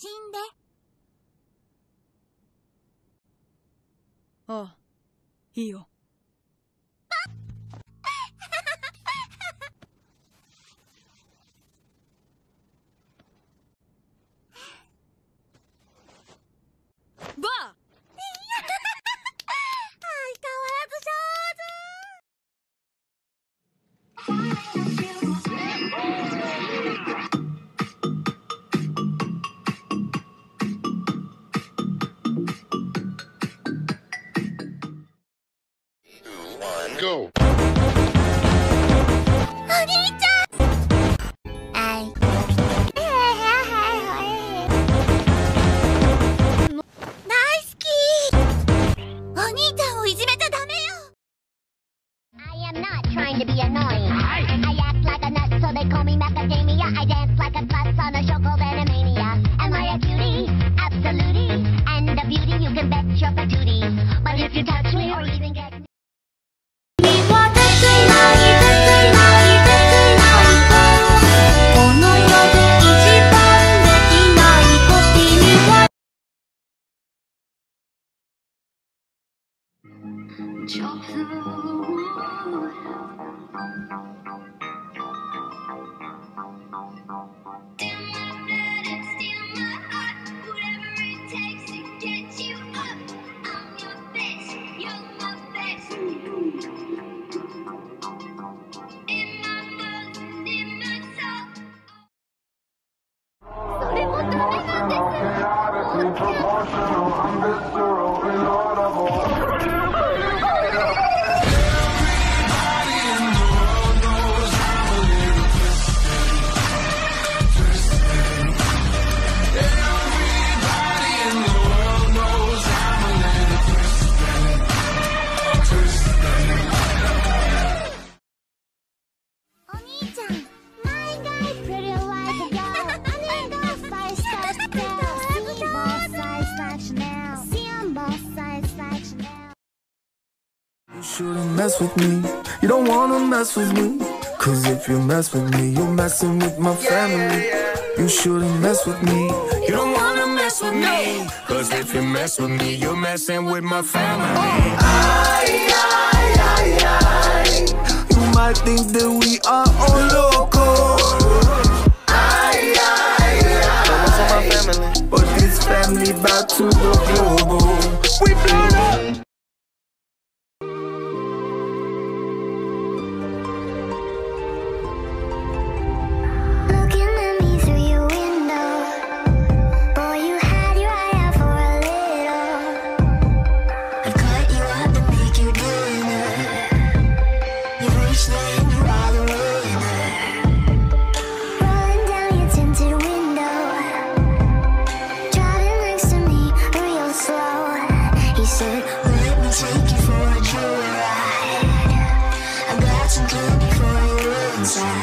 死んで。ああ、いいよ。ばあ相変わらず上手 go. I am not trying to be annoying I act like a nut so they call me macadamia I dance like a klutz on a chocolate animania. proportional. I'm just You shouldn't mess with me. You don't wanna mess with me. Cause if you mess with me, you're messing with my family. You shouldn't mess with me. You don't wanna mess with me. Cause if you mess with me, you're messing with my family. Oh. Aye, aye, aye, aye. You might think that we are all local. Aye, aye, aye. But this family inside.